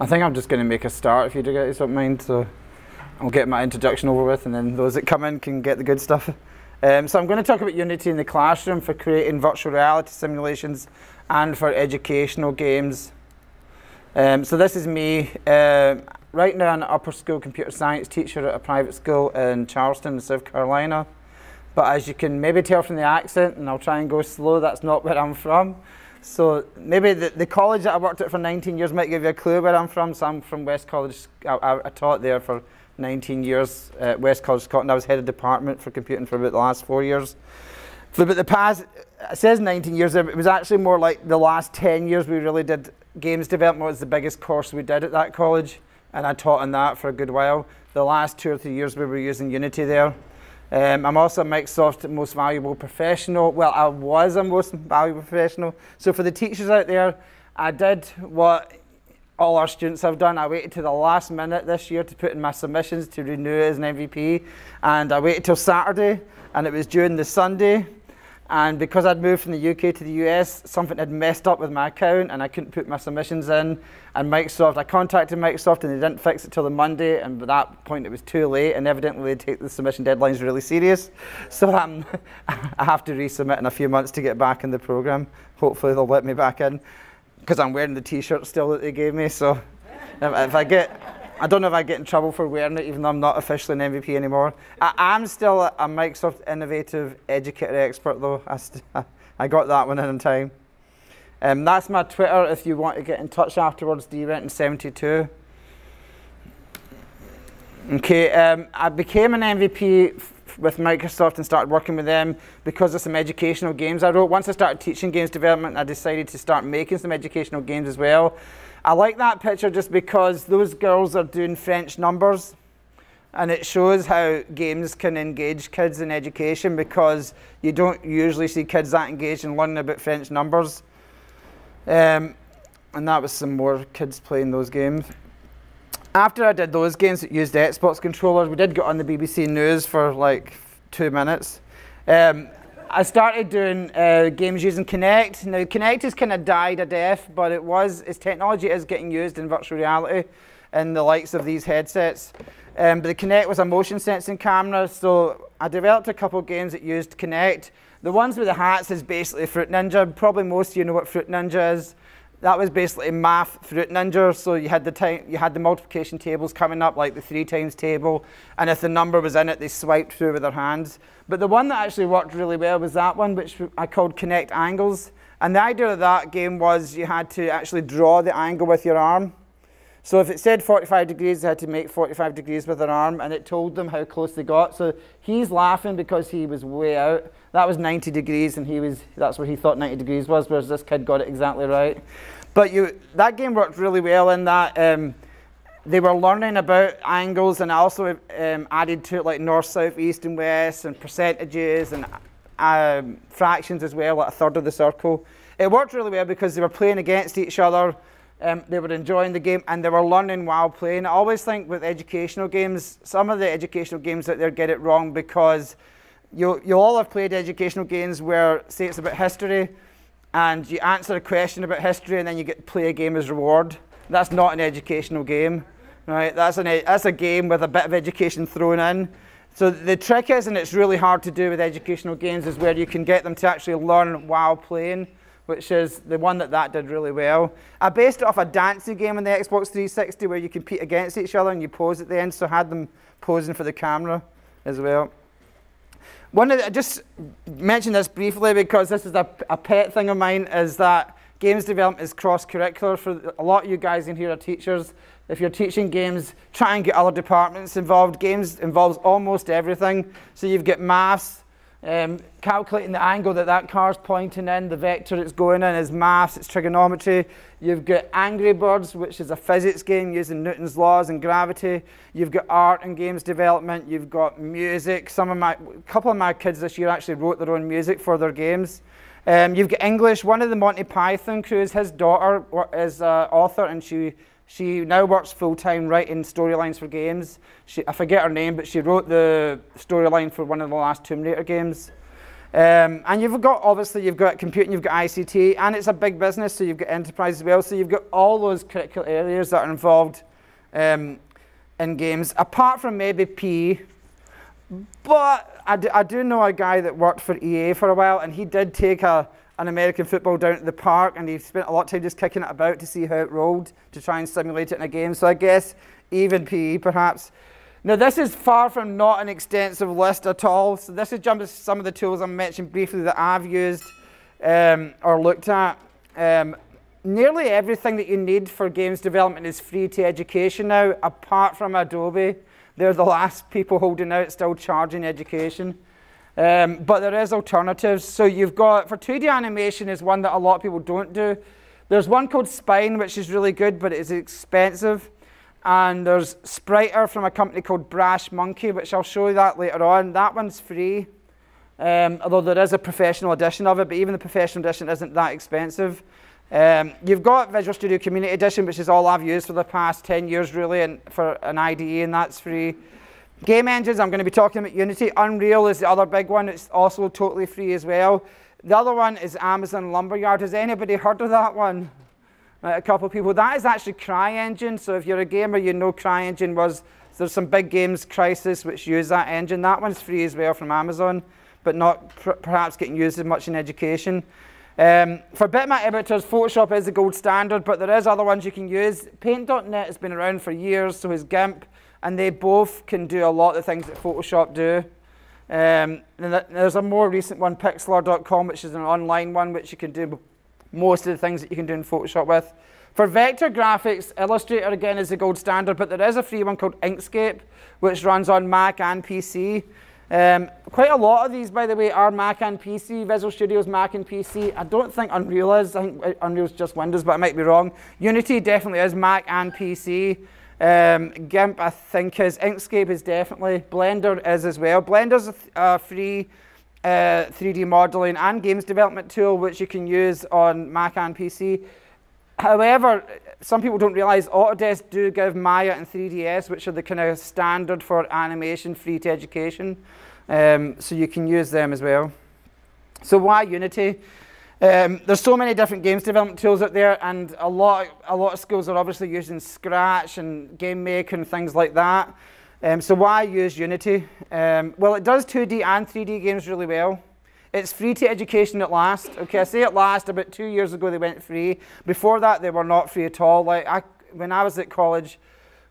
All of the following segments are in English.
I think I'm just going to make a start if you don't mind. So I'll get my introduction over with, and then those that come in can get the good stuff. Um, so I'm going to talk about Unity in the classroom for creating virtual reality simulations and for educational games. Um, so this is me. Uh, right now, an upper school computer science teacher at a private school in Charleston, South Carolina. But as you can maybe tell from the accent, and I'll try and go slow, that's not where I'm from. So maybe the, the college that I worked at for 19 years might give you a clue where I'm from. So I'm from West College. I, I, I taught there for 19 years at West College Scotland. I was head of department for computing for about the last four years. For about the past, it says 19 years, it was actually more like the last 10 years we really did games development was the biggest course we did at that college. And I taught on that for a good while. The last two or three years we were using Unity there. Um, I'm also Microsoft Most Valuable Professional. Well, I was a Most Valuable Professional. So for the teachers out there, I did what all our students have done. I waited to the last minute this year to put in my submissions to renew it as an MVP. And I waited till Saturday, and it was during the Sunday. And because I'd moved from the UK to the US, something had messed up with my account and I couldn't put my submissions in. And Microsoft, I contacted Microsoft and they didn't fix it till the Monday. And at that point, it was too late. And evidently, they take the submission deadlines really serious. So um, I have to resubmit in a few months to get back in the program. Hopefully, they'll let me back in because I'm wearing the t shirt still that they gave me. So if I get I don't know if I get in trouble for wearing it, even though I'm not officially an MVP anymore. I am still a, Microsoft Innovative Educator Expert, though. I, I got that one in time. Um, that's my Twitter if you want to get in touch afterwards, drenton72. Okay, um, I became an MVP with Microsoft and started working with them because of some educational games I wrote. Once I started teaching games development, I decided to start making some educational games as well. I like that picture just because those girls are doing French numbers and it shows how games can engage kids in education because you don't usually see kids that engaged in learning about French numbers. Um, and that was some more kids playing those games. After I did those games that used Xbox controllers, we did get on the BBC News for like two minutes. Um, I started doing uh, games using Kinect. Now, Kinect has kind of died a death, but it was, its technology is getting used in virtual reality in the likes of these headsets. Um, but the Kinect was a motion sensing camera, so I developed a couple of games that used Kinect. The ones with the hats is basically Fruit Ninja. Probably most of you know what Fruit Ninja is that was basically math fruit ninja. So you had the time, you had the multiplication tables coming up like the three times table, and if the number was in it, they swiped through with their hands. But the one that actually worked really well was that one, which I called Kinect Angles. And the idea of that game was you had to actually draw the angle with your arm. So if it said 45 degrees, they had to make 45 degrees with their arm, and it told them how close they got. So he's laughing because he was way out. That was 90 degrees, and he was that's where he thought 90 degrees was, whereas this kid got it exactly right. But you, that game worked really well in that um, they were learning about angles, and also um, added to it like north, south, east, and west, and percentages, and um, fractions as well, like a third of the circle. It worked really well because they were playing against each other um, they were enjoying the game and they were learning while playing. I always think with educational games, some of the educational games that they get it wrong because you you all have played educational games where say it's about history and you answer a question about history and then you get to play a game as reward. That's not an educational game, right? That's an that's a game with a bit of education thrown in. So the trick is, and it's really hard to do with educational games, is where you can get them to actually learn while playing which is the one that that did really well. I based it off a dancing game on the Xbox 360 where you compete against each other and you pose at the end, so I had them posing for the camera as well. One of the, I just mention this briefly because this is a, a pet thing of mine, is that games development is cross-curricular. For a lot of you guys in here are teachers. If you're teaching games, try and get other departments involved. Games involves almost everything. So you've got maths, um, calculating the angle that that car's pointing in, the vector it's going in is maths, it's trigonometry. You've got Angry Birds, which is a physics game using Newton's laws and gravity. You've got art and games development. You've got music. Some of my, a couple of my kids this year actually wrote their own music for their games. Um, you've got English. One of the Monty Python crews, his daughter is an author, and she she now works full time writing storylines for games. She, I forget her name, but she wrote the storyline for one of the last Tomb Raider games. Um, and you've got, obviously, you've got computing, you've got ICT, and it's a big business, so you've got enterprise as well. So you've got all those critical areas that are involved um, in games, apart from maybe P. But I do, I do know a guy that worked for EA for a while, and he did take a, an American football down at the park, and he spent a lot of time just kicking it about to see how it rolled, to try and simulate it in a game. So I guess even PE, perhaps. Now, this is far from not an extensive list at all. So this is just some of the tools I mentioned briefly that I've used um, or looked at. Um, nearly everything that you need for games development is free to education now, apart from Adobe. They're the last people holding out, still charging education. Um, but there is alternatives. So you've got, for 2D animation is one that a lot of people don't do. There's one called Spine, which is really good, but it's expensive. And there's Spriter from a company called Brash Monkey, which I'll show you that later on. That one's free, um, although there is a professional edition of it, but even the professional edition isn't that expensive. Um, you've got Visual Studio Community Edition, which is all I've used for the past 10 years, really, and for an IDE, and that's free. Game engines, I'm going to be talking about Unity. Unreal is the other big one. It's also totally free as well. The other one is Amazon Lumberyard. Has anybody heard of that one? a couple of people. That is actually CryEngine. So if you're a gamer, you know CryEngine was. There's some big games, Crysis, which use that engine. That one's free as well from Amazon, but not perhaps getting used as much in education. Um, for bitmap editors, Photoshop is the gold standard, but there is other ones you can use. Paint.net has been around for years, so is GIMP, and they both can do a lot of the things that Photoshop do. Um, there's a more recent one, Pixlr.com, which is an online one, which you can do most of the things that you can do in Photoshop with. For vector graphics, Illustrator again is the gold standard, but there is a free one called Inkscape, which runs on Mac and PC. Um, quite a lot of these, by the way, are Mac and PC. Visual Studio's Mac and PC. I don't think Unreal is. I think Unreal's just Windows, but I might be wrong. Unity definitely is Mac and PC. Um, GIMP, I think, is. Inkscape is definitely. Blender is as well. Blender's a, a free uh, 3D modeling and games development tool, which you can use on Mac and PC. However, some people don't realize Autodesk do give Maya and 3ds, which are the kind of standard for animation free to education. Um, so you can use them as well. So why Unity? Um, there's so many different games development tools out there, and a lot, a lot of schools are obviously using Scratch and GameMaker and things like that. Um, so why use Unity? Um, well, it does 2D and 3D games really well. It's free to education at last. Okay, I say at last, about two years ago they went free. Before that, they were not free at all. Like I, when I was at college,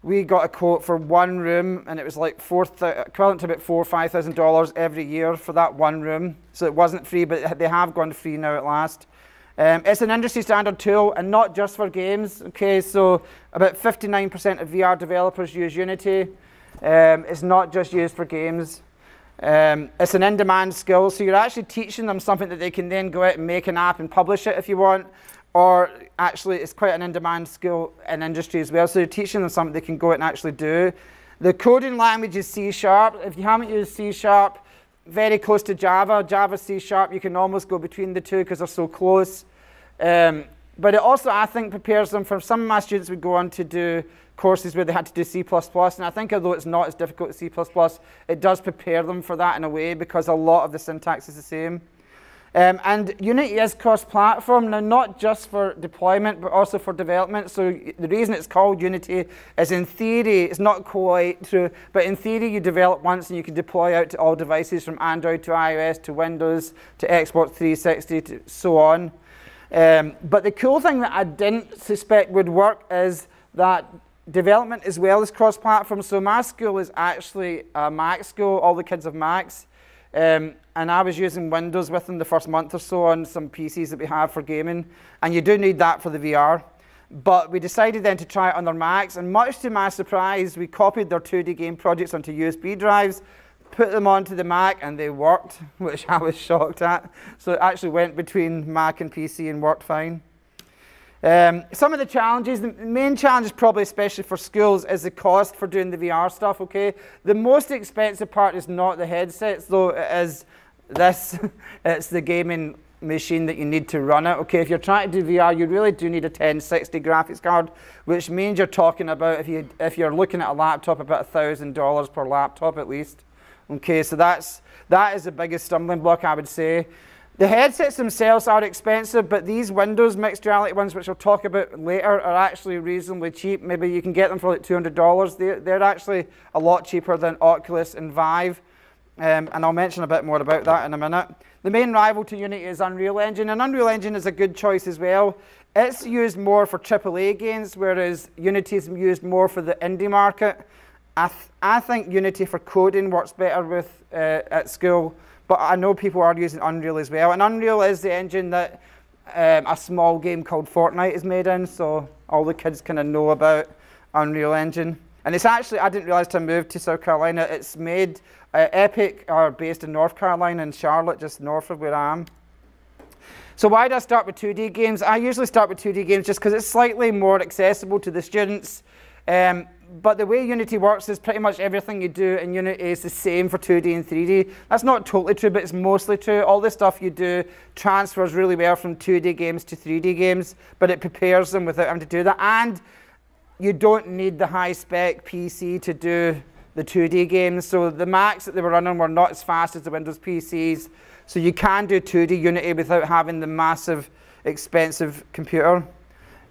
we got a quote for one room, and it was like four equivalent to about four or five thousand dollars every year for that one room. So it wasn't free, but they have gone free now at last. Um, it's an industry standard tool, and not just for games. Okay, so about 59% of VR developers use Unity. Um, it's not just used for games. Um, it's an in-demand skill, so you're actually teaching them something that they can then go out and make an app and publish it if you want, or actually it's quite an in-demand skill in industry as well, so you're teaching them something they can go out and actually do. The coding language is C Sharp. If you haven't used C Sharp, very close to Java. Java, C Sharp, you can almost go between the two because they're so close. Um, but it also, I think, prepares them for some of my students would go on to do courses where they had to do C++. And I think although it's not as difficult as C++, plus it does prepare them for that in a way because a lot of the syntax is the same. Um, and Unity is cross-platform, now not just for deployment, but also for development. So the reason it's called Unity is in theory, it's not quite true, but in theory you develop once and you can deploy out to all devices from Android to iOS to Windows to Xbox 360 to so on. Um, but the cool thing that I didn't suspect would work is that development as well as cross-platform. So my school is actually a Mac school. All the kids have Macs. Um, and I was using Windows with them the first month or so on some PCs that we have for gaming. And you do need that for the VR. But we decided then to try it on their Macs. And much to my surprise, we copied their 2D game projects onto USB drives, put them onto the Mac, and they worked, which I was shocked at. So it actually went between Mac and PC and worked fine. Um, some of the challenges, the main challenge probably especially for schools is the cost for doing the VR stuff, okay? The most expensive part is not the headsets, though it is this, it's the gaming machine that you need to run it. Okay, if you're trying to do VR, you really do need a 1060 graphics card, which means you're talking about, if, you, if you're looking at a laptop, about $1,000 per laptop at least. Okay, so that's that is the biggest stumbling block I would say. The headsets themselves are expensive, but these Windows mixed reality ones, which I'll talk about later, are actually reasonably cheap. Maybe you can get them for like $200. They're, they're actually a lot cheaper than Oculus and Vive, um, and I'll mention a bit more about that in a minute. The main rival to Unity is Unreal Engine, and Unreal Engine is a good choice as well. It's used more for AAA games, whereas Unity is used more for the indie market. I, th I think Unity for coding works better with uh, at school but I know people are using Unreal as well. And Unreal is the engine that um, a small game called Fortnite is made in. So all the kids kind of know about Unreal Engine. And it's actually, I didn't realize to move to South Carolina, it's made, uh, Epic are based in North Carolina in Charlotte, just north of where I am. So why do I start with 2D games? I usually start with 2D games just because it's slightly more accessible to the students. Um, but the way Unity works is pretty much everything you do in Unity is the same for 2D and 3D. That's not totally true, but it's mostly true. All the stuff you do transfers really well from 2D games to 3D games, but it prepares them without having to do that. And you don't need the high-spec PC to do the 2D games. So the Macs that they were running were not as fast as the Windows PCs. So you can do 2D Unity without having the massive, expensive computer.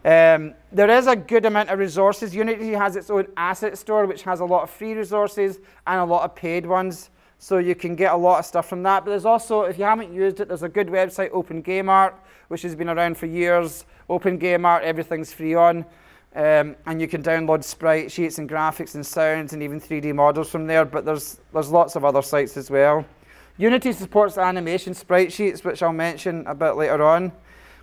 Um, there is a good amount of resources. Unity has its own asset store, which has a lot of free resources and a lot of paid ones. So you can get a lot of stuff from that. But there's also, if you haven't used it, there's a good website, OpenGameArt, which has been around for years. OpenGameArt, everything's free on. Um, and you can download sprite sheets and graphics and sounds and even 3D models from there. But there's, there's lots of other sites as well. Unity supports animation sprite sheets, which I'll mention a bit later on.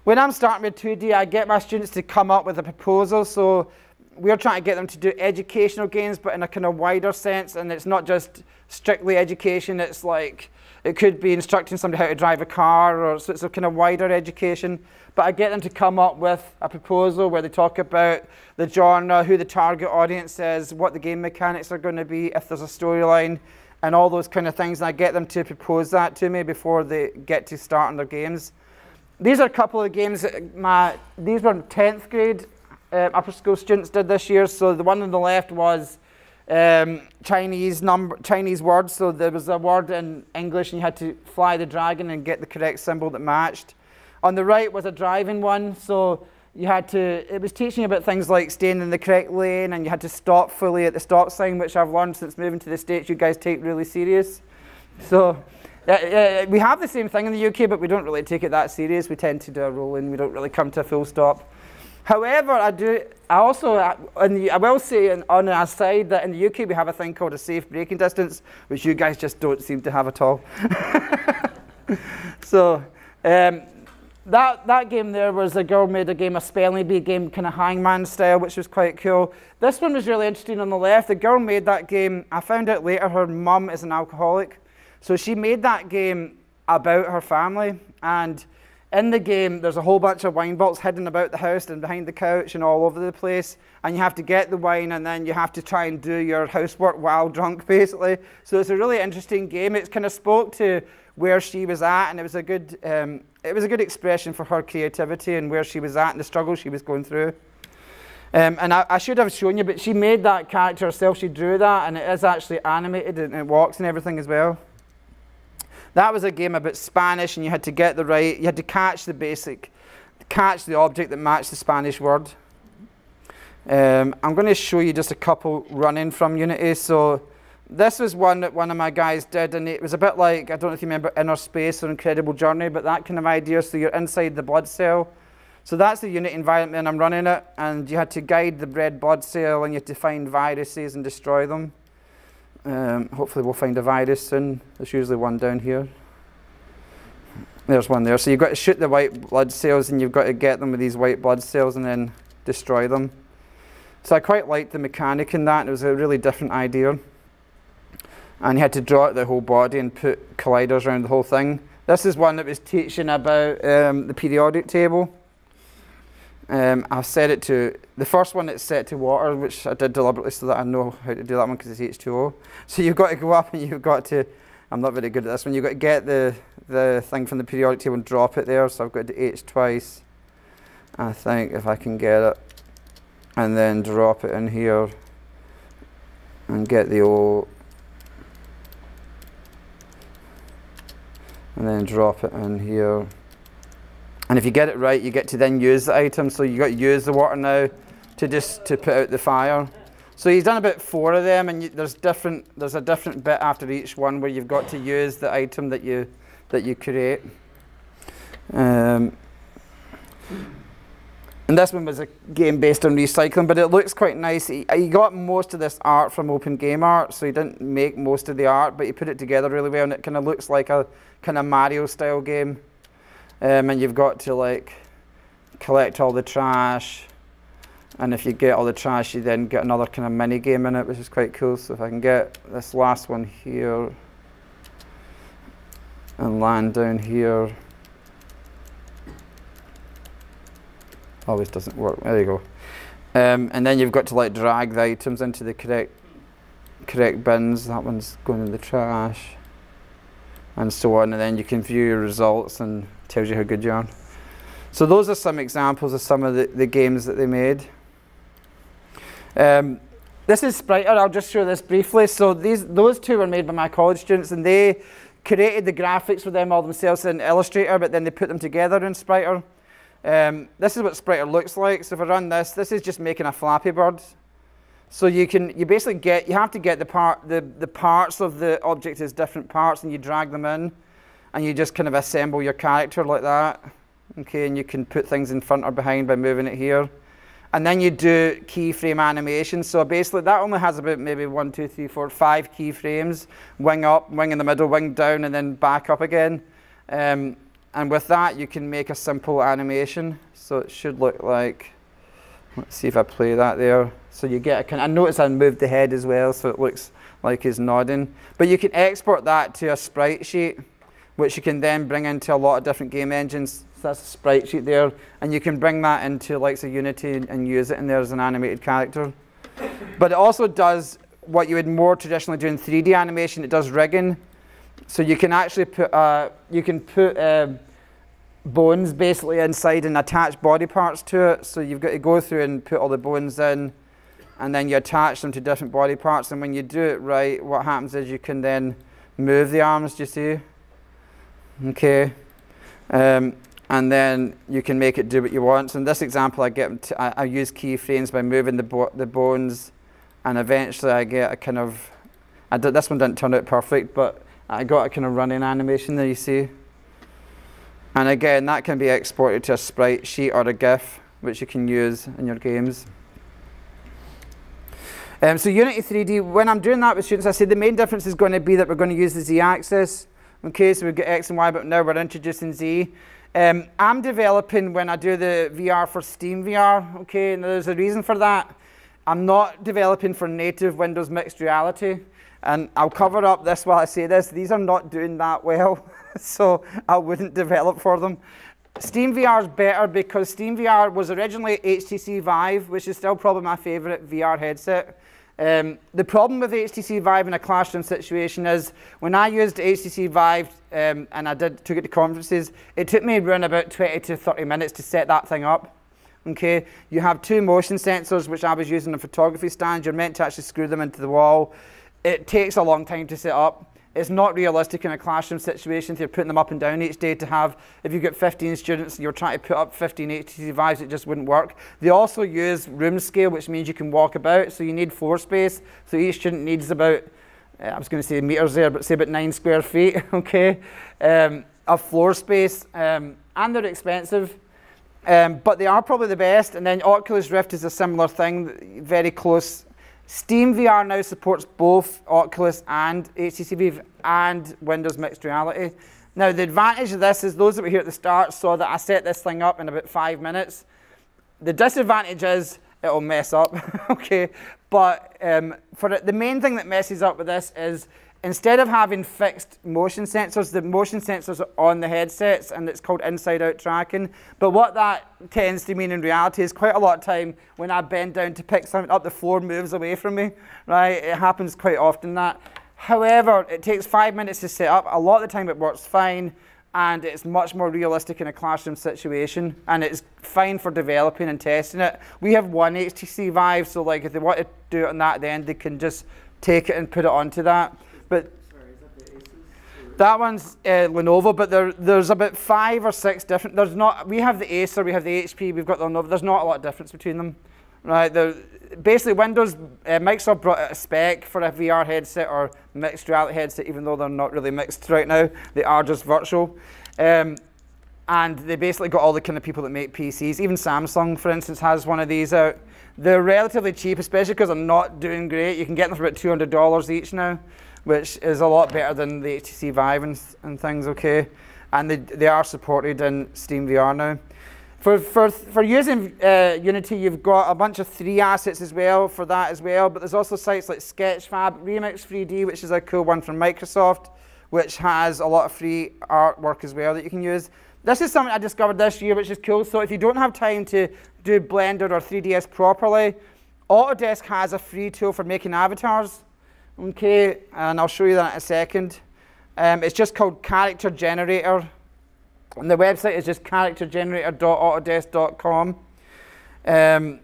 When I'm starting with 2D, I get my students to come up with a proposal. So we're trying to get them to do educational games, but in a kind of wider sense. And it's not just strictly education. It's like, it could be instructing somebody how to drive a car, or so it's a kind of wider education. But I get them to come up with a proposal where they talk about the genre, who the target audience is, what the game mechanics are going to be, if there's a storyline, and all those kind of things. And I get them to propose that to me before they get to start on their games. These are a couple of games that my, these were 10th grade uh, upper school students did this year. So the one on the left was um, Chinese number, Chinese words. So there was a word in English and you had to fly the dragon and get the correct symbol that matched. On the right was a driving one. So you had to, it was teaching about things like staying in the correct lane and you had to stop fully at the stop sign, which I've learned since moving to the States you guys take really serious. So uh, we have the same thing in the UK, but we don't really take it that serious. We tend to do a rolling. We don't really come to a full stop. However, I do. I also, the, I will say on our side that in the UK we have a thing called a safe braking distance, which you guys just don't seem to have at all. so um, that that game there was a girl made a game, a spelling bee game, kind of hangman style, which was quite cool. This one was really interesting on the left. The girl made that game. I found out later her mum is an alcoholic. So she made that game about her family. And in the game, there's a whole bunch of wine bottles hidden about the house and behind the couch and all over the place. And you have to get the wine and then you have to try and do your housework while drunk, basically. So it's a really interesting game. It kind of spoke to where she was at, and it was a good, um, it was a good expression for her creativity and where she was at and the struggle she was going through. Um, and I, I, should have shown you, but she made that character herself. She drew that, and it is actually animated and it walks and everything as well. That was a game about Spanish, and you had to get the right, you had to catch the basic, catch the object that matched the Spanish word. Um, I'm going to show you just a couple running from Unity. So this was one that one of my guys did, and it was a bit like, I don't know if you remember Inner Space or Incredible Journey, but that kind of idea. So you're inside the blood cell. So that's the Unity environment, and I'm running it, and you had to guide the red blood cell, and you had to find viruses and destroy them. Um, hopefully we'll find a virus soon. There's usually one down here. There's one there. So you've got to shoot the white blood cells and you've got to get them with these white blood cells and then destroy them. So I quite liked the mechanic in that. It was a really different idea. And you had to draw out the whole body and put colliders around the whole thing. This is one that was teaching about um, the periodic table. Um, I've set it to, the first one it's set to water, which I did deliberately so that I know how to do that one because it's H2O. So you've got to go up and you've got to, I'm not very good at this one, you've got to get the, the thing from the periodic table and drop it there. So I've got to H twice, I think, if I can get it. And then drop it in here and get the O. and then drop it in here. And if you get it right, you get to then use the item. So you got to use the water now to just to put out the fire. So he's done about four of them, and you, there's different. There's a different bit after each one where you've got to use the item that you that you create. Um, and this one was a game based on recycling, but it looks quite nice. He, he, got most of this art from Open Game Art, so he didn't make most of the art, but he put it together really well, and it kind of looks like a kind of Mario style game. Um, and you've got to like collect all the trash, and if you get all the trash, you then get another kind of mini game in it, which is quite cool. So if I can get this last one here and land down here. Always doesn't work. There you go. Um, and then you've got to like drag the items into the correct correct bins. That one's going in the trash, and so on. And then you can view your results and tells you how good you are. So those are some examples of some of the, the games that they made. Um, this is Spriter. I'll just show this briefly. So these those two were made by my college students, and they created the graphics for them all themselves in Illustrator, but then they put them together in Spriter. Um, this is what Spriter looks like. So if I run this, this is just making a Flappy Bird. So you can, you basically get, you have to get the part, the, the parts of the object as different parts and you drag them in and you just kind of assemble your character like that. Okay, and you can put things in front or behind by moving it here. And then you do keyframe animation. So basically that only has about maybe one, two, three, four, five keyframes. Wing up, wing in the middle, wing down, and then back up again. Um, and with that, you can make a simple animation. So it should look like, let's see if I play that there. So you get a kind I notice I moved the head as well, so it looks like he's nodding. But you can export that to a sprite sheet, which you can then bring into a lot of different game engines. So that's a sprite sheet there. And you can bring that into like say Unity and use it in there as an animated character. But it also does what you would more traditionally do in 3D animation. It does rigging. So you can actually put, uh, you can put um, bones basically inside and attach body parts to it. So you've got to go through and put all the bones in and then you attach them to different body parts. And when you do it right, what happens is you can then move the arms, do you see? Okay. Um, and then you can make it do what you want. So in this example, I get I, I use keyframes by moving the, bo the bones and eventually I get a kind of, I did, this one didn't turn out perfect, but I got a kind of running animation there, you see. And again, that can be exported to a sprite sheet or a GIF, which you can use in your games. Um, so Unity 3D, when I'm doing that with students, I say the main difference is going to be that we're going to use the z-axis. Okay, so we've got X and Y, but now we're introducing Z. Um, I'm developing when I do the VR for Steam VR, okay, and there's a reason for that. I'm not developing for native Windows mixed reality. And I'll cover up this while I say this. These are not doing that well, so I wouldn't develop for them. Steam VR is better because Steam VR was originally HTC Vive, which is still probably my favorite VR headset. Um, the problem with HTC Vive in a classroom situation is when I used HTC Vive um, and I did took it to conferences, it took me around about 20 to 30 minutes to set that thing up. Okay, you have two motion sensors, which I was using in photography stand. You're meant to actually screw them into the wall. It takes a long time to set up. It's not realistic in a classroom situation if you're putting them up and down each day to have, if you've got 15 students and you're trying to put up 15 HTC Vives, it just wouldn't work. They also use room scale, which means you can walk about, so you need floor space. So each student needs about, uh, I was going to say meters there, but say about nine square feet, okay, um, of floor space. Um, and they're expensive. Um, but they are probably the best. And then Oculus Rift is a similar thing, very close Steam VR now supports both Oculus and HTC Vive and Windows Mixed Reality. Now, the advantage of this is those that were here at the start saw that I set this thing up in about five minutes. The disadvantage is it'll mess up, okay? But um, for the main thing that messes up with this is instead of having fixed motion sensors, the motion sensors are on the headsets and it's called inside-out tracking. But what that tends to mean in reality is quite a lot of time when I bend down to pick something up, the floor moves away from me, right? It happens quite often that. However, it takes five minutes to set up. A lot of the time it works fine and it's much more realistic in a classroom situation and it's fine for developing and testing it. We have one HTC Vive, so like if they want to do it on that, then they can just take it and put it onto that. That one's uh, Lenovo, but there, there's about five or six different. There's not. We have the Acer, we have the HP, we've got the Lenovo. There's not a lot of difference between them, right? They're, basically, Windows, uh, Microsoft brought out a spec for a VR headset or mixed reality headset, even though they're not really mixed right now. They are just virtual. Um, and they basically got all the kind of people that make PCs. Even Samsung, for instance, has one of these out. They're relatively cheap, especially because they're not doing great. You can get them for about $200 each now, which is a lot better than the HTC Vive and, and things, okay? And they, they are supported in Steam VR now. For, for, for using uh, Unity, you've got a bunch of 3 assets as well for that as well, but there's also sites like Sketchfab, Remix 3D, which is a cool one from Microsoft, which has a lot of free artwork as well that you can use. This is something I discovered this year, which is cool. So if you don't have time to do Blender or 3ds properly, Autodesk has a free tool for making avatars. Okay, and I'll show you that in a second. Um, it's just called Character Generator. And the website is just charactergenerator.autodesk.com. Um,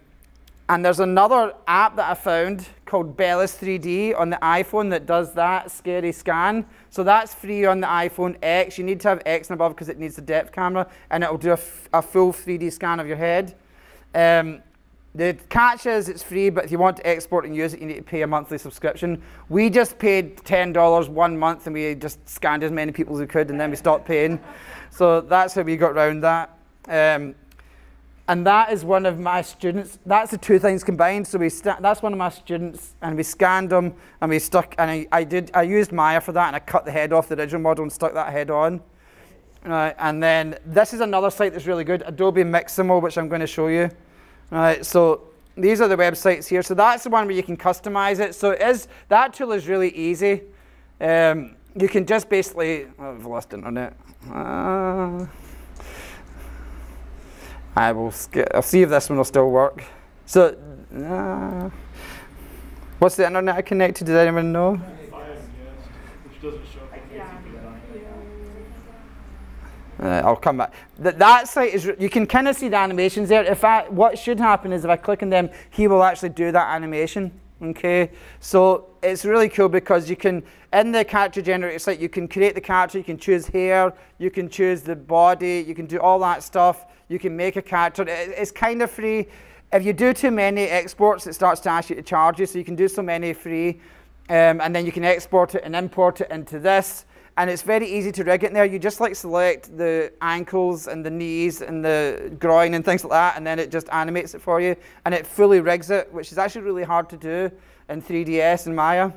and there's another app that I found called Bellus 3D on the iPhone that does that scary scan. So that's free on the iPhone X. You need to have X and above because it needs the depth camera, and it'll do a, full 3D scan of your head. Um, the catch is it's free, but if you want to export and use it, you need to pay a monthly subscription. We just paid $10 one month, and we just scanned as many people as we could, and then we stopped paying. So that's how we got around that. Um, and that is one of my students. That's the two things combined. So we that's one of my students, and we scanned them, and we stuck. And I, I did. I used Maya for that, and I cut the head off the original model and stuck that head on. Right, and then this is another site that's really good, Adobe Mixamo, which I'm going to show you. Right, so these are the websites here. So that's the one where you can customize it. So it is that tool is really easy. Um, you can just basically. Oh, I've lost internet. Uh, I will I'll see if this one will still work. So, uh, what's the internet I connected? Does anyone know? Uh, I'll come back. Th that site is, you can kind of see the animations there. If I, what should happen is if I click on them, he will actually do that animation. Okay, so it's really cool because you can, in the character generator site, you can create the character, you can choose hair, you can choose the body, you can do all that stuff. You can make a character. It's kind of free. If you do too many exports, it starts to ask you to charge you. So you can do so many free. Um, and then you can export it and import it into this. And it's very easy to rig it in there. You just like select the ankles and the knees and the groin and things like that, and then it just animates it for you. And it fully rigs it, which is actually really hard to do in 3ds and Maya.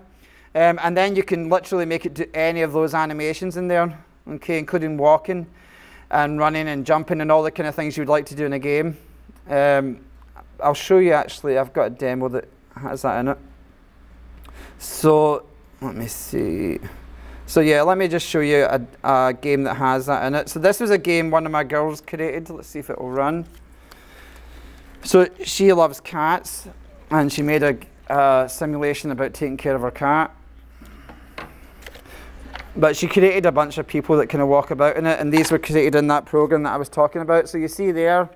Um, and then you can literally make it do any of those animations in there, okay, including walking and running and jumping and all the kind of things you'd like to do in a game. Um, I'll show you actually, I've got a demo that has that in it. So, let me see. So yeah, let me just show you a, a, game that has that in it. So this was a game one of my girls created. Let's see if it will run. So she loves cats, and she made a, a simulation about taking care of her cat. But she created a bunch of people that kind of walk about in it, and these were created in that program that I was talking about. So you see there,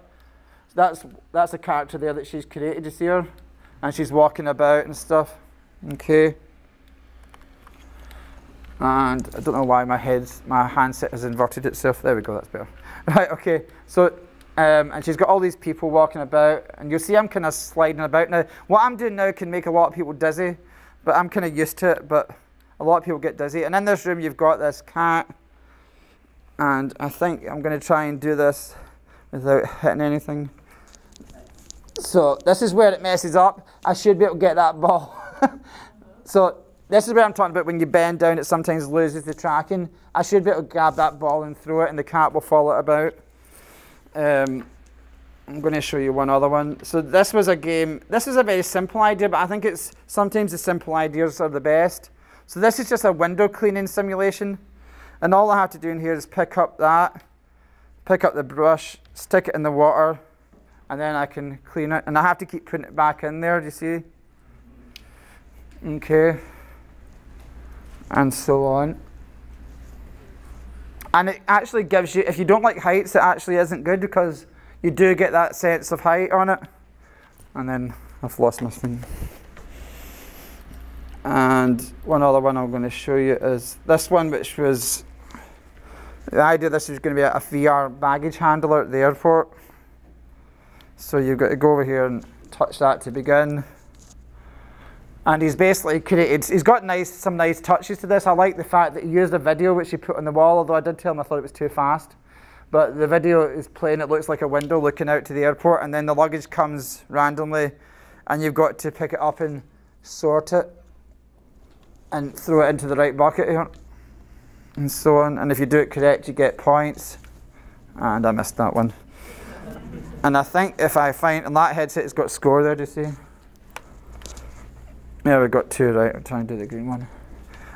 that's that's a character there that she's created. You see her, and she's walking about and stuff. Okay. And I don't know why my head, my handset has inverted itself. There we go. That's better. Right. Okay. So. Um, and she's got all these people walking about, and you'll see I'm kind of sliding about now. What I'm doing now can make a lot of people dizzy, but I'm kind of used to it. But a lot of people get dizzy. And in this room, you've got this cat. And I think I'm going to try and do this without hitting anything. So this is where it messes up. I should be able to get that ball. so this is what I'm talking about when you bend down, it sometimes loses the tracking. I should be able to grab that ball and throw it, and the cat will follow it about. Um, I'm going to show you one other one. So this was a game. This is a very simple idea, but I think it's sometimes the simple ideas are the best. So this is just a window cleaning simulation. And all I have to do in here is pick up that, pick up the brush, stick it in the water, and then I can clean it. And I have to keep putting it back in there, do you see? Okay. And so on. And it actually gives you, if you don't like heights, it actually isn't good because you do get that sense of height on it. And then I've lost my thing. And one other one I'm going to show you is this one, which was The idea this is going to be a, a VR baggage handler at the airport. So you've got to go over here and touch that to begin. And he's basically created, he's got nice, some nice touches to this. I like the fact that he used a video which he put on the wall, although I did tell him I thought it was too fast. But the video is playing, it looks like a window looking out to the airport, and then the luggage comes randomly, and you've got to pick it up and sort it and throw it into the right bucket here, and so on. And if you do it correct, you get points. And I missed that one. And I think if I find, and that headset has got score there, do you see? Yeah, we got two right. I'm trying to do the green one.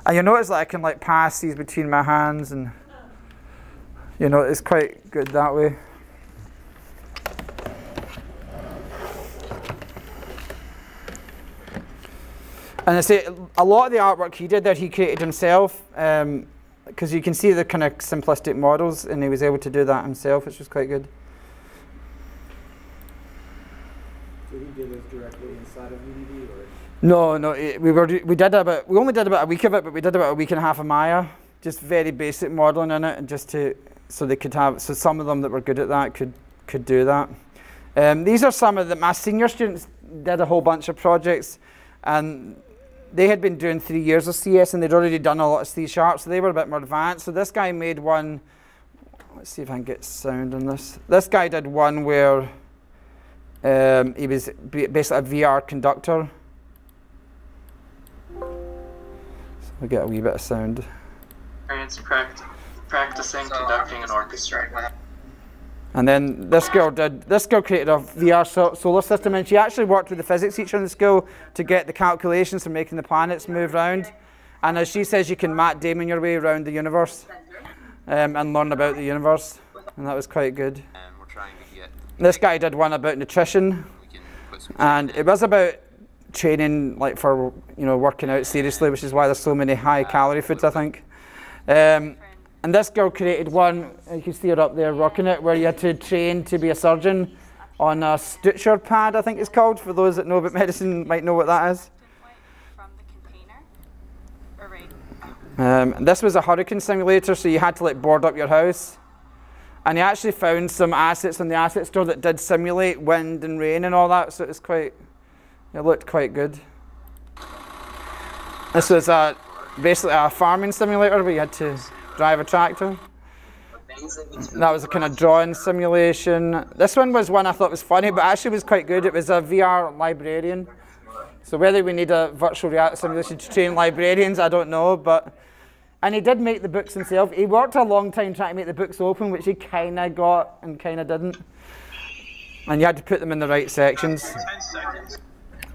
And you notice that I can like pass these between my hands and you know, it's quite good that way. And I say a lot of the artwork he did there, he created himself, because um, you can see the kind of simplistic models, and he was able to do that himself, which was quite good. So he did No, no, we were we did about we only did about a week of it, but we did about a week and a half of Maya, just very basic modeling in it, and just to so they could have so some of them that were good at that could could do that. Um, these are some of the my senior students did a whole bunch of projects, and they had been doing three years of CS and they'd already done a lot of C sharp, so they were a bit more advanced. So this guy made one. Let's see if I can get sound on this. This guy did one where um, he was basically a VR conductor. We get a wee bit of sound. practicing conducting an orchestra. And then this girl did, this girl created a VR so solar system and she actually worked with the physics teacher in the school to get the calculations for making the planets move around. And as she says, you can Matt Damon your way around the universe um, and learn about the universe. And that was quite good. And we're trying to get. This guy did one about nutrition. And it was about training like for you know working out seriously, which is why there's so many high calorie foods. I think. Um, and this girl created one. You can see her up there working it, where you had to train to be a surgeon on a suture pad. I think it's called. For those that know about medicine, might know what that is. Um, this was a hurricane simulator, so you had to like board up your house. And he actually found some assets in the asset store that did simulate wind and rain and all that, so it was quite it looked quite good. This was a, basically a farming simulator where you had to drive a tractor. That was a kind of drawing simulation. This one was one I thought was funny, but actually was quite good. It was a VR librarian. So whether we need a virtual reality simulation to train librarians, I don't know. But and he did make the books himself. He worked a long time trying to make the books open, which he kind of got and kind of didn't. And you had to put them in the right sections.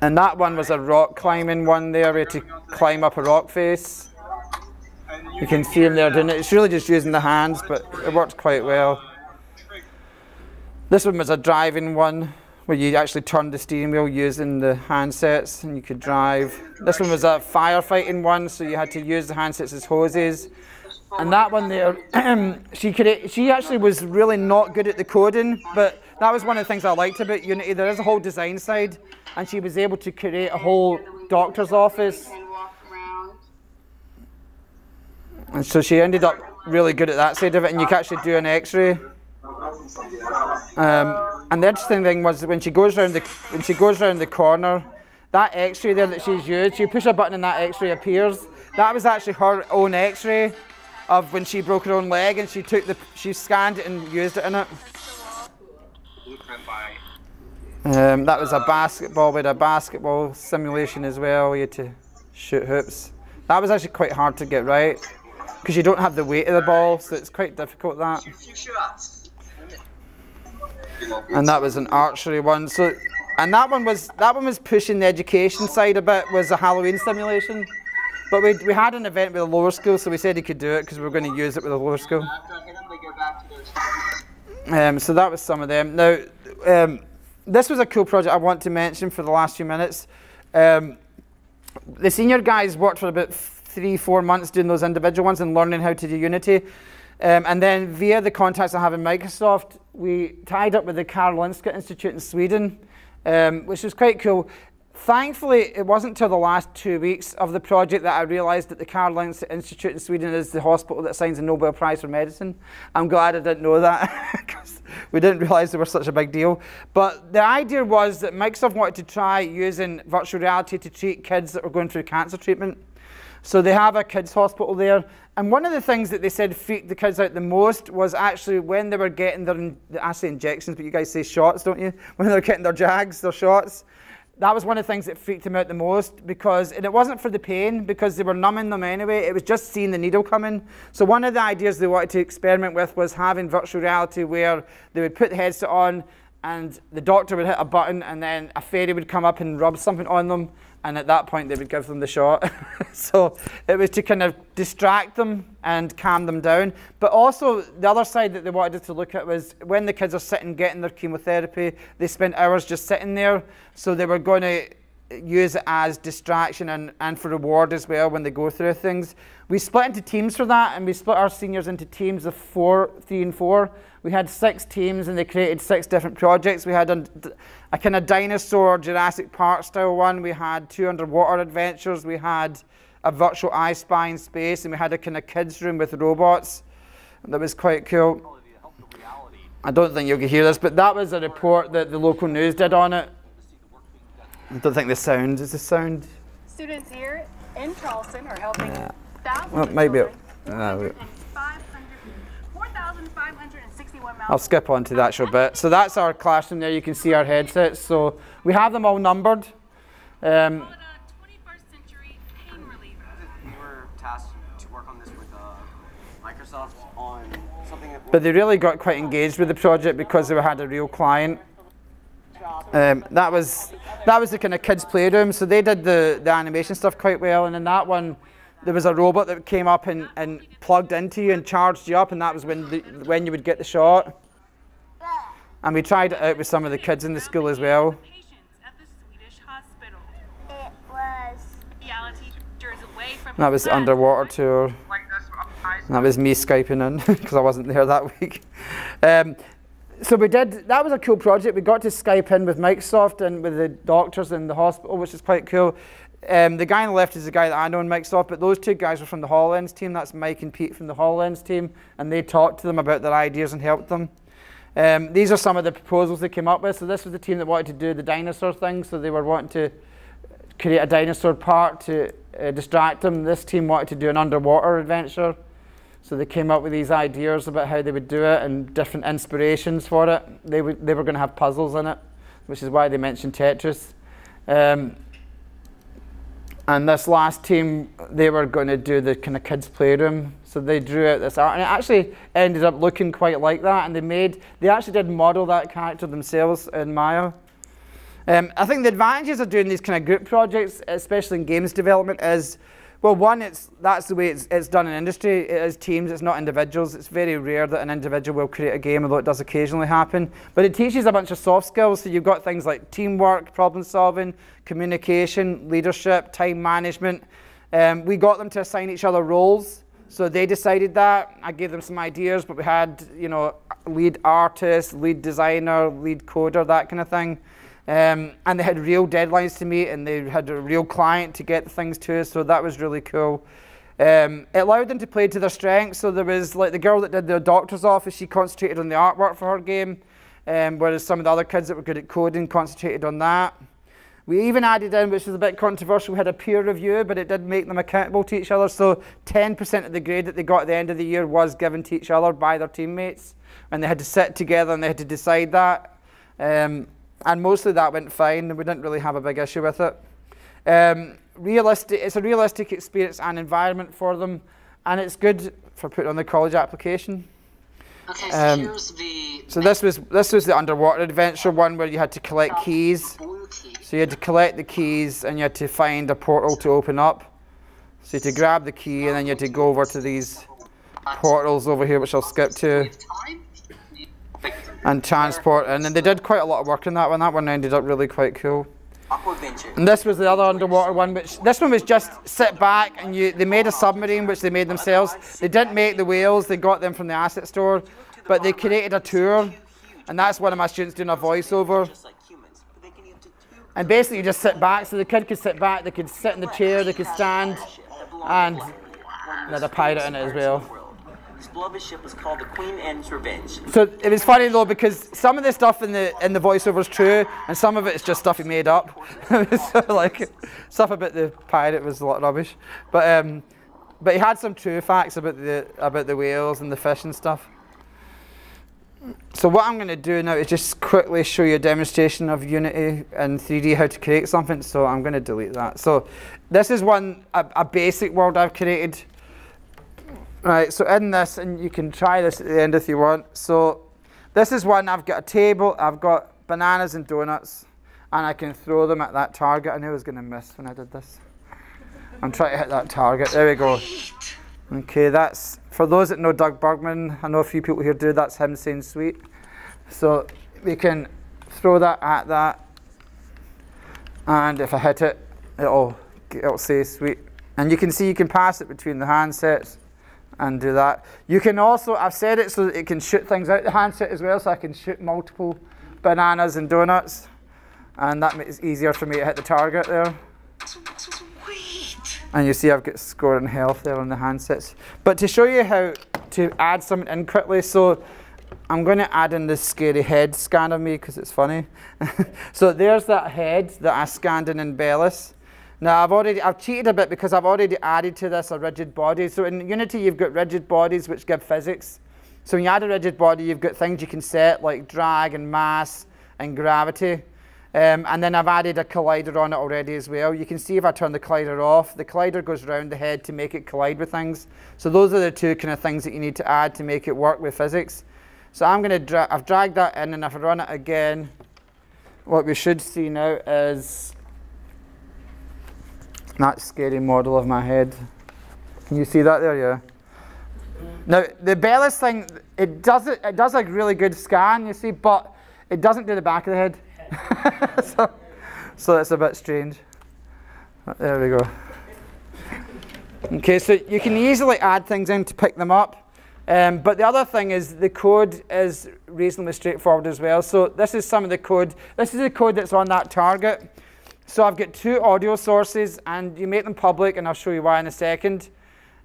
And that one was a rock climbing one there, where to climb up a rock face. You can see him there doing it. It's really just using the hands, but it worked quite well. This one was a driving one, where you actually turned the steering wheel using the handsets and you could drive. This one was a firefighting one, so you had to use the handsets as hoses. And that one there, she could, she actually was really not good at the coding, but that was one of the things I liked about Unity. There is a whole design side, and she was able to create a whole doctor's office. And so she ended up really good at that side of it, and you can actually do an X-ray. Um, and the interesting thing was when she goes around the when she goes around the corner, that X-ray there that she's used, you push a button and that X-ray appears. That was actually her own X-ray of when she broke her own leg, and she took the she scanned it and used it in it. Um, that was a basketball with a basketball simulation as well. You had to shoot hoops. That was actually quite hard to get right because you don't have the weight of the ball, so it's quite difficult that. And that was an archery one. So, and that one was that one was pushing the education side a bit. Was a Halloween simulation, but we we had an event with the lower school, so we said he could do it because we were going to use it with the lower school. Um, so that was some of them. Now. Um, this was a cool project I want to mention for the last few minutes. Um, the senior guys worked for about three, four months doing those individual ones and learning how to do Unity. Um, and then via the contacts I have in Microsoft, we tied up with the Karolinska Institute in Sweden, um, which was quite cool. Thankfully, it wasn't until the last two weeks of the project that I realised that the Karolinska Institute in Sweden is the hospital that signs the Nobel Prize for Medicine. I'm glad I didn't know that because we didn't realise they were such a big deal. But the idea was that Microsoft wanted to try using virtual reality to treat kids that were going through cancer treatment. So they have a kids hospital there. And one of the things that they said freaked the kids out the most was actually when they were getting their, I say injections, but you guys say shots, don't you? When they're getting their jags, their shots that was one of the things that freaked him out the most because, and it wasn't for the pain because they were numbing them anyway, it was just seeing the needle coming. So one of the ideas they wanted to experiment with was having virtual reality where they would put the headset on and the doctor would hit a button and then a fairy would come up and rub something on them and at that point they would give them the shot. so it was to kind of distract them and calm them down. But also the other side that they wanted to look at was when the kids are sitting getting their chemotherapy, they spend hours just sitting there. So they were going to use it as distraction and, and for reward as well when they go through things. We split into teams for that and we split our seniors into teams of four, three and four. We had six teams and they created six different projects. We had a, a kind of dinosaur Jurassic Park style one. We had two underwater adventures. We had a virtual I Spy in space, and we had a kind of kids room with robots. That was quite cool. I don't think you can hear this, but that was a report that the local news did on it. I don't think the sound is the sound. Students here in Charleston are helping yeah. thousands well, maybe. Of children, uh, I'll skip on to the actual bit. So that's our classroom there. You can see our headsets. So we have them all numbered. Um, but they really got quite engaged with the project because they had a real client. Um, that was that was the kind of kids playroom. So they did the, the animation stuff quite well. And in that one, there was a robot that came up and, and plugged into you and charged you up, and that was when the, when you would get the shot. And we tried it out with some of the kids in the school as well. That was the underwater tour. That was me Skyping in because I wasn't there that week. Um, so we did, that was a cool project. We got to Skype in with Microsoft and with the doctors in the hospital, which is quite cool. Um, the guy on the left is the guy that I know in Microsoft, but those two guys were from the HoloLens team. That's Mike and Pete from the HoloLens team, and they talked to them about their ideas and helped them. Um, these are some of the proposals they came up with. So this was the team that wanted to do the dinosaur thing. So they were wanting to create a dinosaur park to uh, distract them. This team wanted to do an underwater adventure. So they came up with these ideas about how they would do it and different inspirations for it. They, would, they were going to have puzzles in it, which is why they mentioned Tetris. Um, and this last team, they were going to do the kind of kids' playroom. So they drew out this art, and it actually ended up looking quite like that. And they made, they actually did model that character themselves in Maya. Um, I think the advantages of doing these kind of group projects, especially in games development, is well, one, it's that's the way it's, it's done in industry. It is teams, it's not individuals. It's very rare that an individual will create a game, although it does occasionally happen. But it teaches a bunch of soft skills. So you've got things like teamwork, problem solving, communication, leadership, time management. Um, we got them to assign each other roles. So they decided that. I gave them some ideas, but we had, you know, lead artist, lead designer, lead coder, that kind of thing. Um, and they had real deadlines to meet and they had a real client to get things to so that was really cool. Um, it allowed them to play to their strengths, so there was like the girl that did the doctor's office, she concentrated on the artwork for her game, um, whereas some of the other kids that were good at coding concentrated on that. We even added in, which was a bit controversial, we had a peer review, but it did make them accountable to each other. So 10% of the grade that they got at the end of the year was given to each other by their teammates. And they had to sit together and they had to decide that. Um, and mostly that went fine, and we didn't really have a big issue with it. Um, realistic, it's a realistic experience and environment for them, and it's good for putting on the college application. Okay, so um, here's the. So this was this was the underwater adventure one where you had to collect keys. So you had to collect the keys and you had to find a portal to open up. So you had to grab the key and then you had to go over to these portals over here, which I'll skip to and transport. And then they did quite a lot of work on that one. That one ended up really quite cool. And this was the other underwater one, which this one was just sit back and you. They made a submarine, which they made themselves. They didn't make the whales; they got them from the asset store, but they created a tour, and that's one of my students doing a voiceover. And basically you just sit back, so the kid could sit back, they could sit in the chair, they could stand, and there's a pirate in it as well. Beloved ship was called the Queen Anne's Revenge. So it was funny though because some of the stuff in the in the voiceover is true, and some of it is just stuff he made up. so like stuff about the pirate was a lot of rubbish, but um, but he had some true facts about the about the whales and the fish and stuff. So what I'm going to do now is just quickly show you a demonstration of Unity and 3D how to create something. So I'm going to delete that. So this is one a, a basic world I've created. Right, so in this, and you can try this at the end if you want. So this is one, I've got a table, I've got bananas and donuts, and I can throw them at that target. I knew I was going to miss when I did this. I'm trying to hit that target. There we go. Okay, that's, for those that know Doug Burgman, I know a few people here do, that's him saying sweet. So we can throw that at that, and if I hit it, it'll, it'll say sweet. And you can see you can pass it between the handsets and do that. You can also, I've said it so that it can shoot things out the handset as well, so I can shoot multiple bananas and donuts. And that makes it easier for me to hit the target there. Sweet. And you see I've got score and health there on the handsets. But to show you how to add something in quickly, so I'm going to add in this scary head scan of me because it's funny. so there's that head that I scanned in Embellis. Now I've already, I've cheated a bit because I've already added to this a rigid body. So in Unity you've got rigid bodies which give physics. So when you add a rigid body you've got things you can set like drag and mass and gravity. Um, and then I've added a collider on it already as well. You can see if I turn the collider off, the collider goes around the head to make it collide with things. So those are the two kind of things that you need to add to make it work with physics. So I'm going to, dra I've dragged that in and if I run it again, what we should see now is that scary model of my head. Can you see that there? Yeah. Now the Bellus thing, it does it, it does a really good scan, you see, but it doesn't do the back of the head. so, so that's a bit strange. There we go. Okay, so you can easily add things in to pick them up. Um, but the other thing is the code is reasonably straightforward as well. So this is some of the code. This is the code that's on that target. So I've got two audio sources and you make them public and I'll show you why in a second.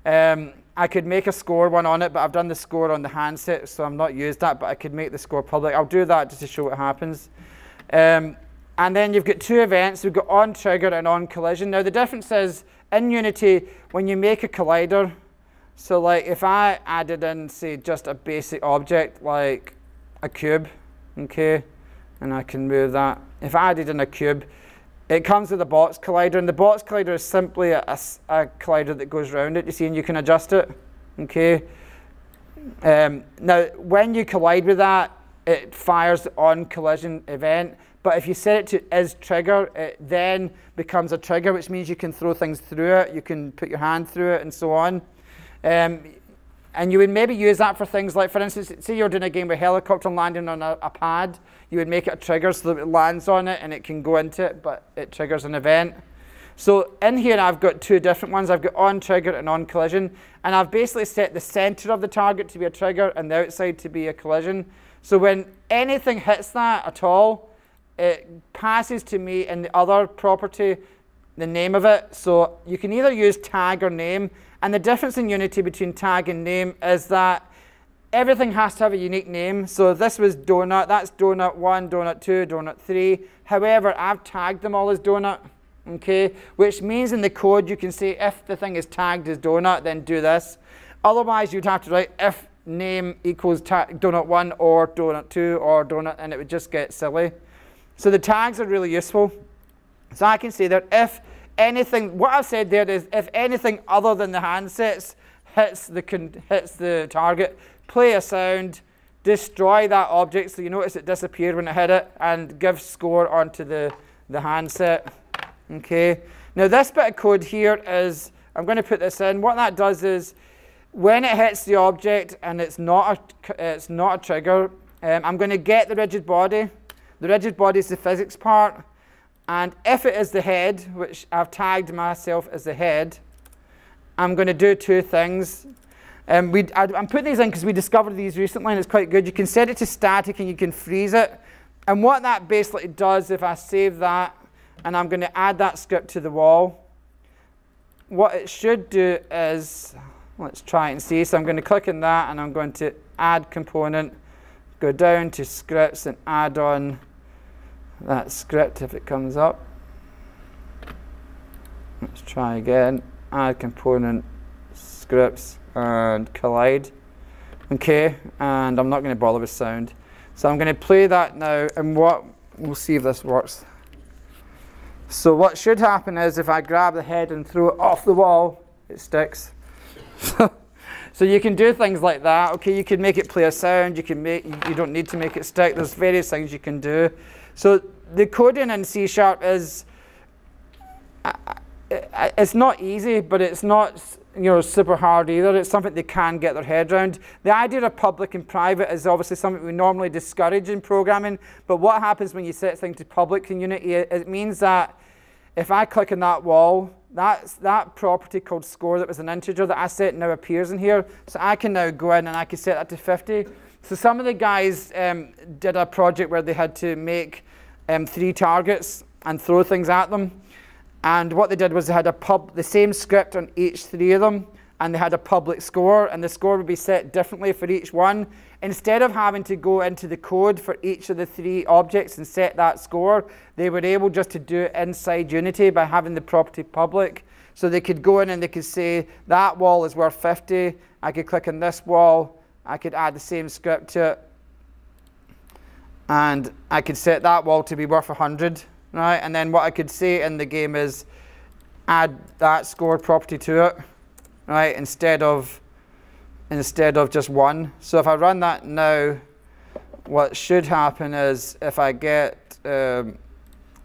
Um, I could make a score one on it, but I've done the score on the handset, so I'm not used that, but I could make the score public. I'll do that just to show what happens. Um, and then you've got two events. We've got on trigger and on collision. Now the difference is in Unity, when you make a collider, so like if I added in, say, just a basic object like a cube, okay, and I can move that. If I added in a cube, it comes with a box collider, and the box collider is simply a, a, a collider that goes around it, you see, and you can adjust it, okay? Um, now, when you collide with that, it fires on collision event, but if you set it to is trigger, it then becomes a trigger, which means you can throw things through it, you can put your hand through it, and so on. Um, and you would maybe use that for things like, for instance, say you're doing a game with helicopter landing on a, a pad, you would make it a trigger so that it lands on it and it can go into it, but it triggers an event. So in here I've got two different ones. I've got on trigger and on collision. And I've basically set the center of the target to be a trigger and the outside to be a collision. So when anything hits that at all, it passes to me in the other property the name of it. So you can either use tag or name. And the difference in Unity between tag and name is that everything has to have a unique name. So this was donut, that's donut 1, donut 2, donut 3. However, I've tagged them all as donut, okay? Which means in the code you can say if the thing is tagged as donut, then do this. Otherwise, you'd have to write if name equals donut 1 or donut 2 or donut, and it would just get silly. So the tags are really useful. So I can say that if anything, what I've said there is if anything other than the handsets hits the, hits the target, play a sound, destroy that object so you notice it disappeared when it hit it, and give score onto the, the handset. Okay. Now this bit of code here is, I'm going to put this in. What that does is, when it hits the object and it's not a, it's not a trigger, um, I'm going to get the rigid body. The rigid body is the physics part. And if it is the head, which I've tagged myself as the head, I'm going to do two things. Um, we, I, am putting these in because we discovered these recently and it's quite good. You can set it to static and you can freeze it. And what that basically does, if I save that, and I'm going to add that script to the wall. What it should do is, let's try and see. So I'm going to click on that and I'm going to add component, go down to scripts and add on that script if it comes up. Let's try again, add component, scripts and collide. Okay, and I'm not going to bother with sound. So I'm going to play that now and what, we'll see if this works. So what should happen is if I grab the head and throw it off the wall, it sticks. so you can do things like that. Okay, you can make it play a sound. You can make. You don't need to make it stick. There's various things you can do. So the coding in C sharp is. It's not easy, but it's not you know super hard either. It's something they can get their head around. The idea of public and private is obviously something we normally discourage in programming. But what happens when you set things to public in Unity? It means that if I click on that wall, that's, that property called score that was an integer that I set now appears in here. So I can now go in and I can set that to 50. So some of the guys um, did a project where they had to make um, three targets and throw things at them. And what they did was they had a pub, the same script on each three of them, and they had a public score, and the score would be set differently for each one. Instead of having to go into the code for each of the three objects and set that score, they were able just to do it inside Unity by having the property public. So they could go in and they could say, that wall is worth 50. I could click on this wall. I could add the same script to it. And I could set that wall to be worth 100, right? And then what I could say in the game is add that score property to it, right? Instead of instead of just one. So if I run that now, what should happen is if I get, um,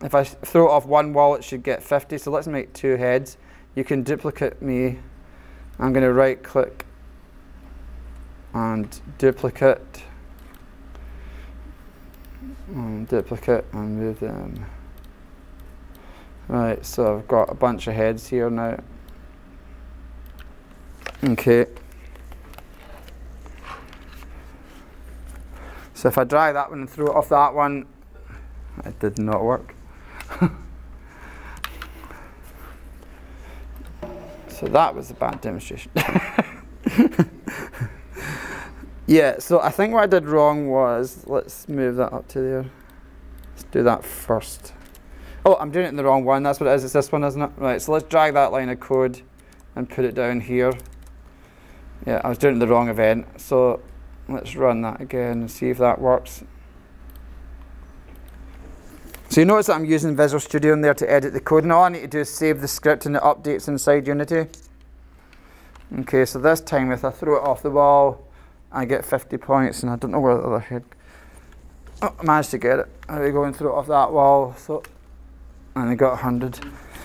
if I throw off one wall, it should get 50. So let's make two heads. You can duplicate me. I'm going to right click and duplicate. And duplicate and move them. Right, so I've got a bunch of heads here now. Okay. So if I drag that one and throw it off that one, it did not work. so that was a bad demonstration. yeah, so I think what I did wrong was, let's move that up to there. Let's do that first. Oh, I'm doing it in the wrong one. That's what it is. It's this one, isn't it? Right, so let's drag that line of code and put it down here. Yeah, I was doing the wrong event. So Let's run that again and see if that works. So you notice that I'm using Visual Studio in there to edit the code and all I need to do is save the script and it updates inside Unity. Okay, so this time if I throw it off the wall, I get 50 points and I don't know where the other head... Oh, I managed to get it. There we go and throw it off that wall. So, and I got 100.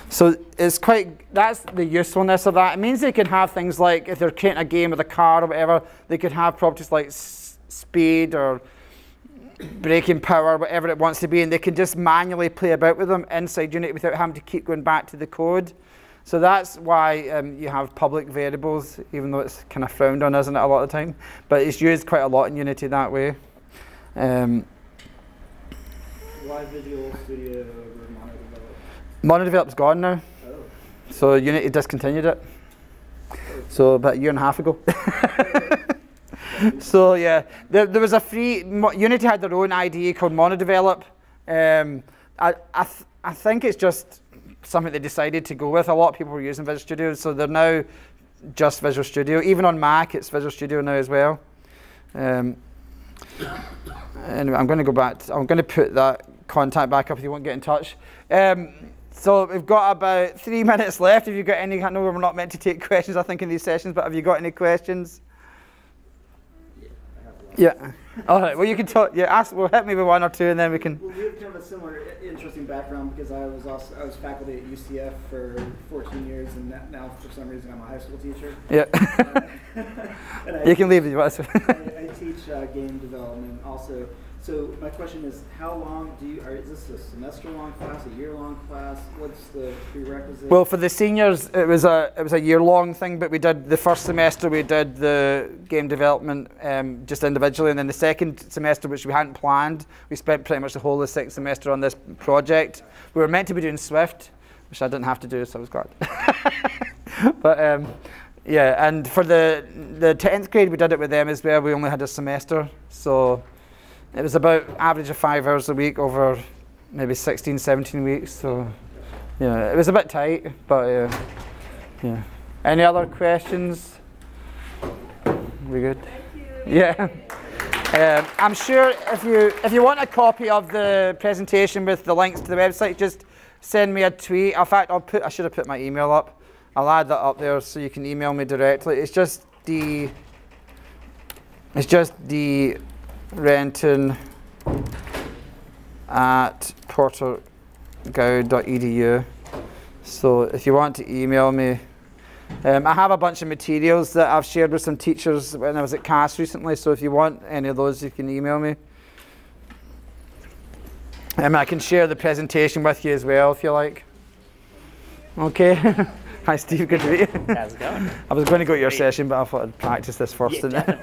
So it's quite, that's the usefulness of that. It means they can have things like, if they're creating a game with a car or whatever, they could have properties like speed or braking power, whatever it wants to be, and they can just manually play about with them inside Unity without having to keep going back to the code. So that's why um, you have public variables, even though it's kind of frowned on, isn't it, a lot of the time? But it's used quite a lot in Unity that way. Um, why Visual Studio MonoDevelop's gone now. Oh. So Unity discontinued it. So about a year and a half ago. so yeah, there, there was a free, Unity had their own IDE called MonoDevelop. Um, I, I, th I think it's just something they decided to go with. A lot of people were using Visual Studio, so they're now just Visual Studio. Even on Mac, it's Visual Studio now as well. Um, anyway, I'm going to go back. To, I'm going to put that contact back up if you want to get in touch. Um, so we've got about three minutes left. Have you got any? I know we're not meant to take questions, I think, in these sessions, but have you got any questions? Yeah. All right. Well, you can talk. Yeah. Ask. Well, hit me with one or two, and then we can. Well, we have kind of a similar, interesting background because I was also I was faculty at UCF for 14 years, and now for some reason I'm a high school teacher. Yeah. I, you can leave. I, I teach uh, game development also. So my question is, how long do you, or is this a semester-long class, a year-long class? What's the prerequisite? Well, for the seniors, it was a it was a year long thing, but we did the first semester we did the game development um, just individually, and then the second semester, which we hadn't planned, we spent pretty much the whole of the sixth semester on this project. We were meant to be doing Swift, which I didn't have to do, so I was glad. but um, yeah, and for the the tenth grade, we did it with them as well. We only had a semester, so it was about average of five hours a week over maybe 16, 17 weeks. So yeah, it was a bit tight, but uh, yeah. Any other questions? We good? Yeah. Um, I'm sure if you if you want a copy of the presentation with the links to the website, just send me a tweet. In fact, I'll put I should have put my email up. I'll add that up there so you can email me directly. It's just the it's just the renton at portergaud.edu. So if you want to email me, um, I have a bunch of materials that I've shared with some teachers when I was at CAS recently. So if you want any of those, you can email me. Um, I can share the presentation with you as well if you like. Okay. Hi Steve, good to meet you. How's it going? I was going to go to your session, but I thought I'd practice this first. Yeah,